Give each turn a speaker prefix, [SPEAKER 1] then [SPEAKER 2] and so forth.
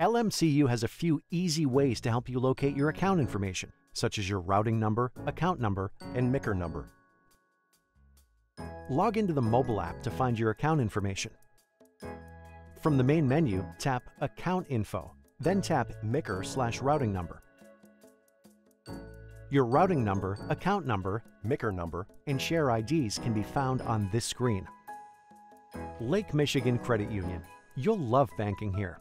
[SPEAKER 1] LMCU has a few easy ways to help you locate your account information, such as your routing number, account number,
[SPEAKER 2] and MICR number.
[SPEAKER 1] Log into the mobile app to find your account information. From the main menu, tap Account Info, then tap MICR slash routing number. Your routing number, account number,
[SPEAKER 2] MICR number,
[SPEAKER 1] and share IDs can be found on this screen. Lake Michigan Credit Union. You'll love banking here.